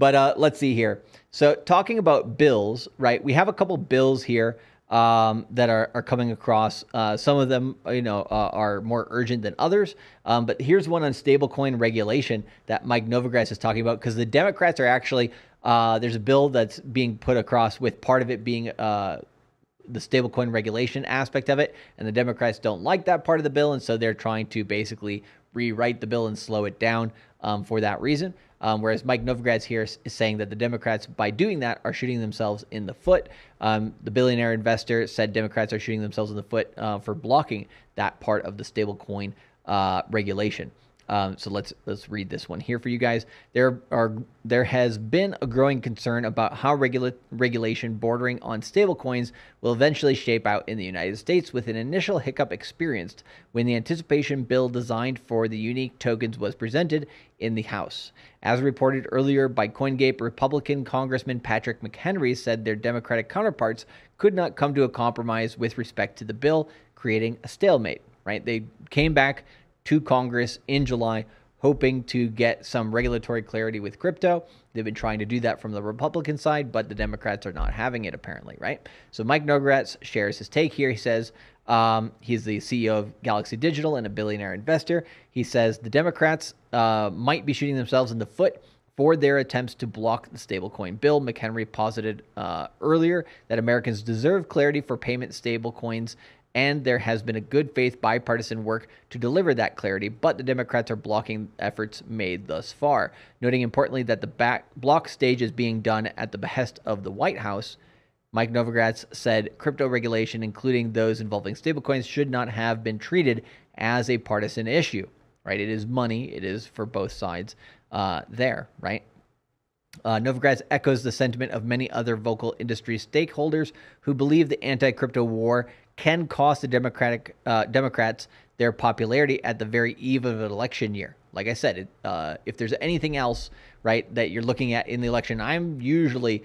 But uh, let's see here. So talking about bills, right? We have a couple bills here um, that are, are coming across. Uh, some of them, you know, uh, are more urgent than others. Um, but here's one on stablecoin regulation that Mike Novogratz is talking about because the Democrats are actually uh, there's a bill that's being put across with part of it being uh, the stablecoin regulation aspect of it, and the Democrats don't like that part of the bill, and so they're trying to basically rewrite the bill and slow it down um, for that reason. Um, whereas Mike Novogratz here is saying that the Democrats, by doing that, are shooting themselves in the foot. Um, the billionaire investor said Democrats are shooting themselves in the foot uh, for blocking that part of the stablecoin uh, regulation. Um, so let's let's read this one here for you guys. There are there has been a growing concern about how regula- regulation bordering on stablecoins will eventually shape out in the United States, with an initial hiccup experienced when the anticipation bill designed for the unique tokens was presented in the House. As reported earlier by CoinGape, Republican Congressman Patrick McHenry said their Democratic counterparts could not come to a compromise with respect to the bill, creating a stalemate. Right? They came back to Congress in July, hoping to get some regulatory clarity with crypto. They've been trying to do that from the Republican side, but the Democrats are not having it apparently, right? So Mike Novogratz shares his take here. He says um, he's the CEO of Galaxy Digital and a billionaire investor. He says the Democrats uh, might be shooting themselves in the foot for their attempts to block the stablecoin bill. McHenry posited uh, earlier that Americans deserve clarity for payment stablecoins and there has been a good faith bipartisan work to deliver that clarity, but the Democrats are blocking efforts made thus far. Noting importantly that the back block stage is being done at the behest of the White House. Mike Novogratz said crypto regulation, including those involving stablecoins, should not have been treated as a partisan issue. Right? It is money. It is for both sides uh, there. Right? Uh, Novogratz echoes the sentiment of many other vocal industry stakeholders who believe the anti-crypto war can cost the Democratic uh, Democrats their popularity at the very eve of an election year. Like I said, it, uh, if there's anything else right that you're looking at in the election, I'm usually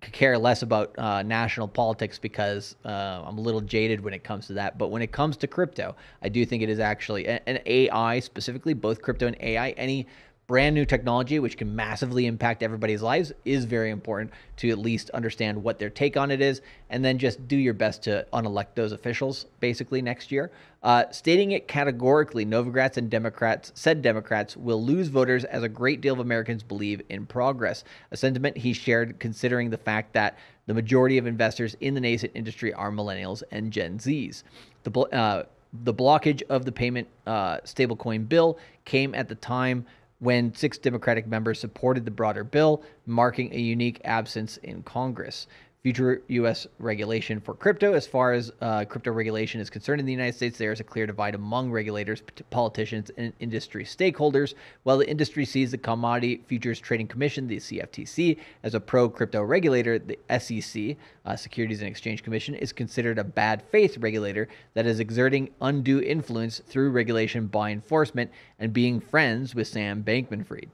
care less about uh, national politics because uh, I'm a little jaded when it comes to that. But when it comes to crypto, I do think it is actually an AI specifically, both crypto and AI. Any brand new technology which can massively impact everybody's lives is very important to at least understand what their take on it is and then just do your best to unelect those officials basically next year. Uh, stating it categorically novogratz and democrats said democrats will lose voters as a great deal of americans believe in progress. A sentiment he shared considering the fact that the majority of investors in the nascent industry are millennials and gen z's. The, uh, the blockage of the payment uh, stablecoin bill came at the time when six Democratic members supported the broader bill, marking a unique absence in Congress future U.S. regulation for crypto. As far as uh, crypto regulation is concerned in the United States, there is a clear divide among regulators, politicians, and industry stakeholders. While the industry sees the Commodity Futures Trading Commission, the CFTC, as a pro crypto regulator, the SEC, uh, Securities and Exchange Commission, is considered a bad faith regulator that is exerting undue influence through regulation by enforcement and being friends with Sam Bankman Fried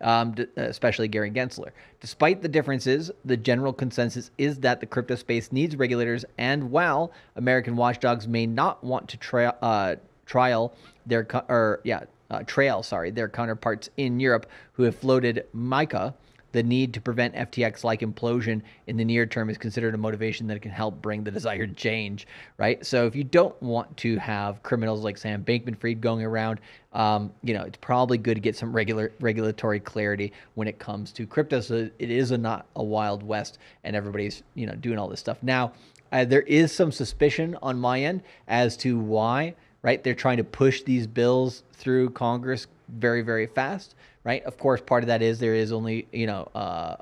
um, especially Gary Gensler. Despite the differences, the general consensus is that the crypto space needs regulators, and while American watchdogs may not want to tra- uh, trial their or yeah uh, trail sorry their counterparts in Europe who have floated MiCA the need to prevent FTX like implosion in the near term is considered a motivation that can help bring the desired change, right? So if you don't want to have criminals like Sam Bankman Fried going around, um, you know, it's probably good to get some regular regulatory clarity when it comes to crypto. So it is a not a wild west and everybody's, you know, doing all this stuff. Now, uh, there is some suspicion on my end as to why, right? They're trying to push these bills through Congress very, very fast right? Of course, part of that is there is only you know uh,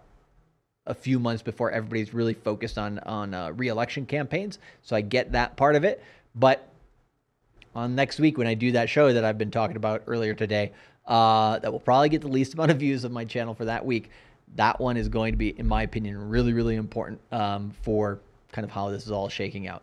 a few months before everybody's really focused on on uh, re-election campaigns, so I get that part of it. But on next week when I do that show that I've been talking about earlier today, uh, that will probably get the least amount of views of my channel for that week. That one is going to be, in my opinion, really, really important um, for kind of how this is all shaking out.